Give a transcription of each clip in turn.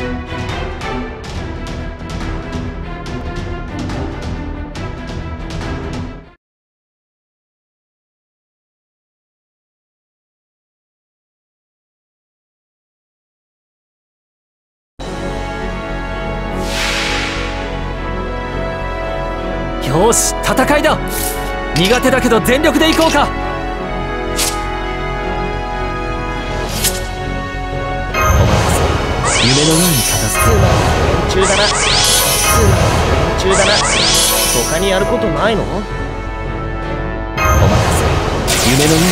よし戦いだ。苦手だけど全力でいこうか。夢のように片付け連中だな。連中だな。他にやることないの？お任せ。夢のように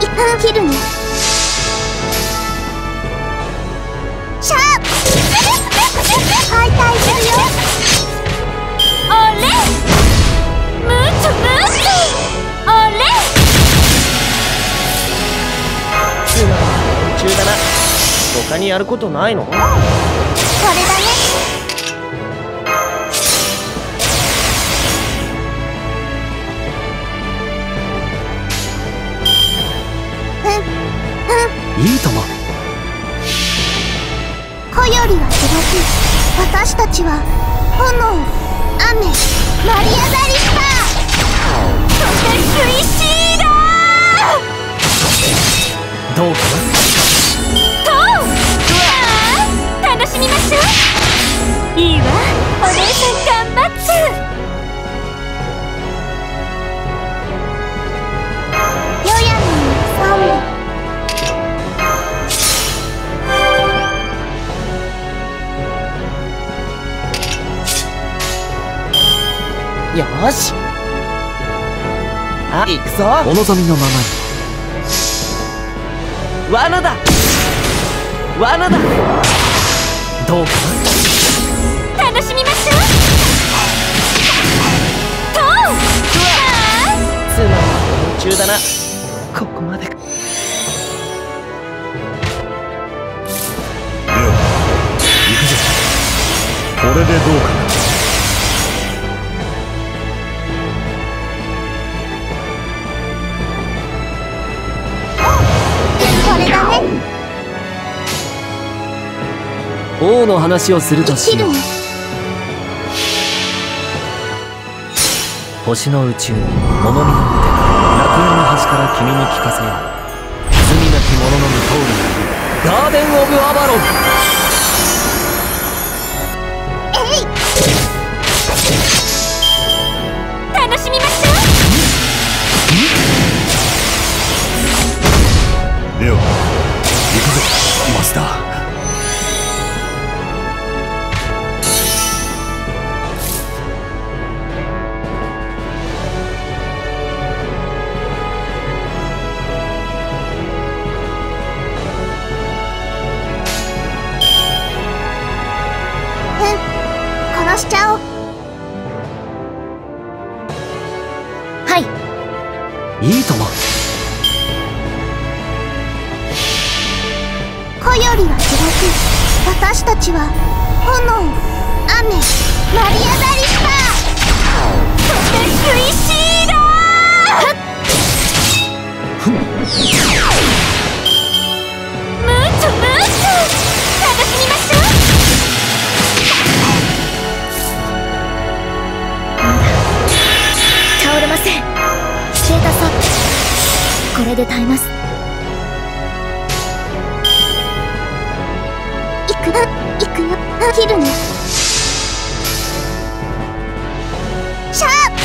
一旦切るねにやることないの？これだね。いいとも子よりは違く私たちは炎雨マリアザリスタ食いしいだどうかとみましょういいわお姉さん頑張っちゃヨヤミンソンよーしあ行くぞ。お望みのままに。罠だ。罠だどうか楽しみましょうとあツーマン連中だなここまでかよ行くぞこれでどうかな王の話をするとしよう。星の宇宙に物見の手楽園の端から君に聞かせよう。罪なき者の無通りがいるガーデン・オブ・アバロン。しちゃおう。はい。いいとも。子よりは違く私たちは炎雨マリアザリこれで耐えます。いくよいくよ。切るね。シャープ。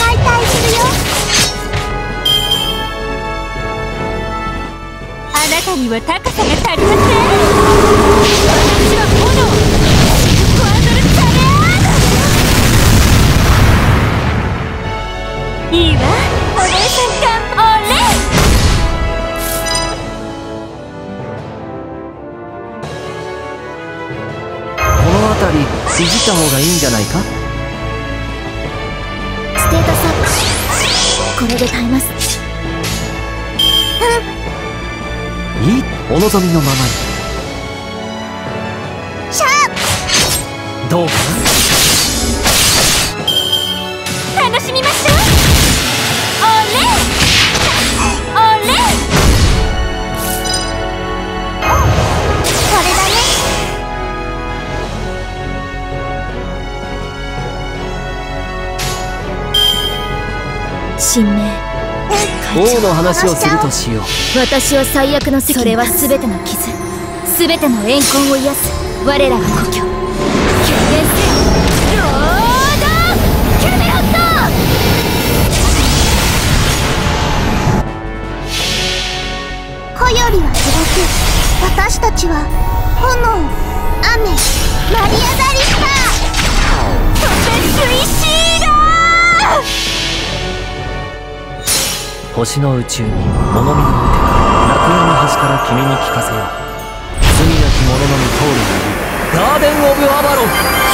敗退するよ。あなたには高さが足りません。りいじった方がいいんじゃないか？ステータスアップ。これで耐えます。いい？お望みのままシャープ！にどうか楽しみましょう神明。王の話をするとしよう。私は最悪の責それは全ての傷。全ての怨恨を癒す。我らが故郷。決言せよ。ロードキャメロット子よりは地獄。私たちは炎雨マリアダリスター星の宇宙に物見の歌楽園の端から君に聞かせよう。罪なき者のみ通るがいる。ガーデン・オブ・アバロン。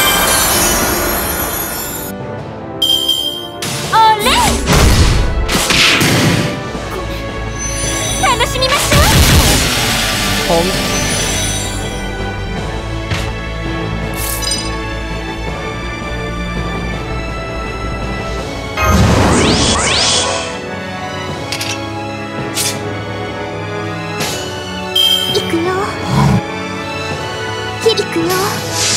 我？